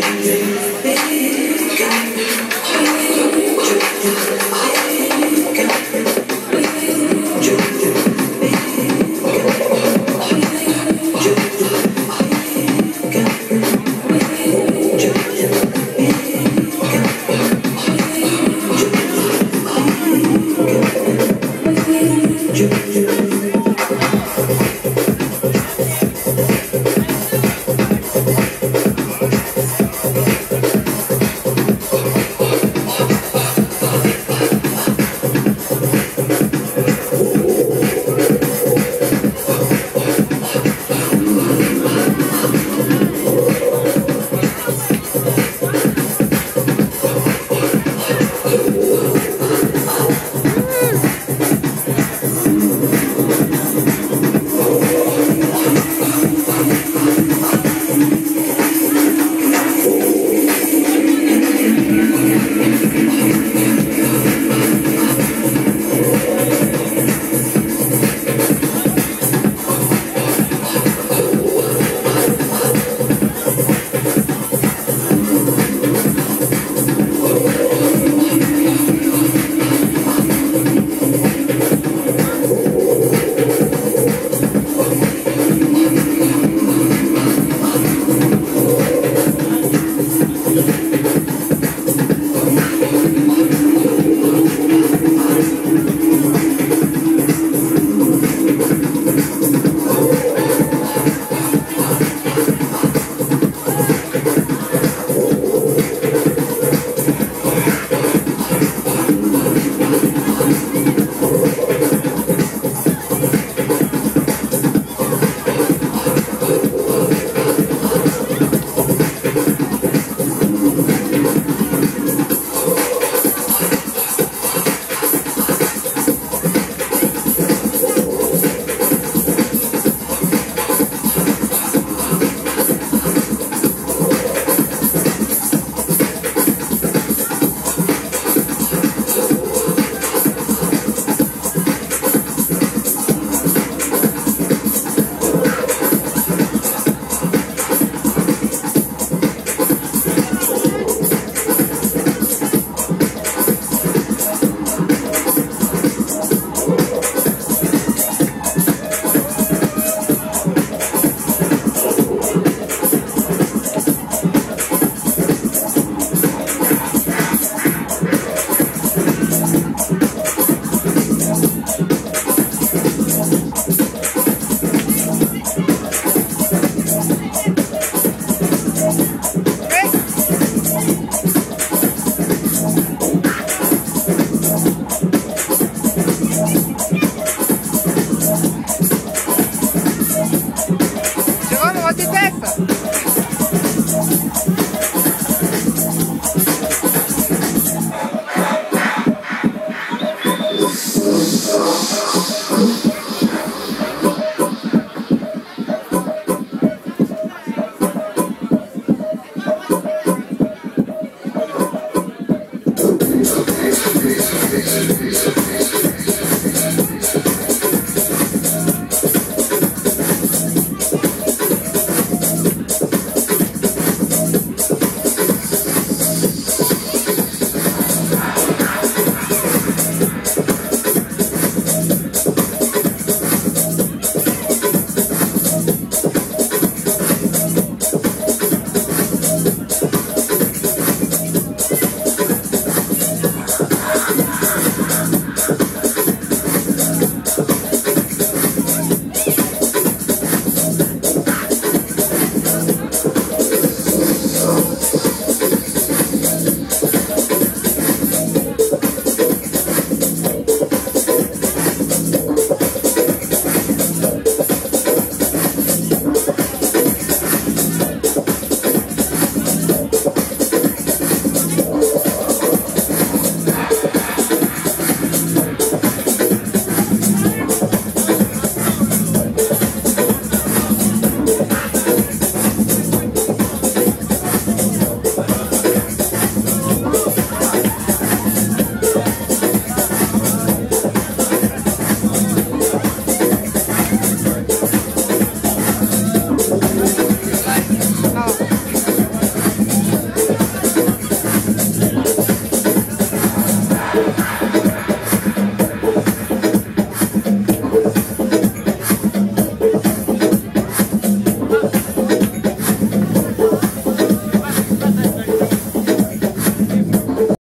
yeah, yeah.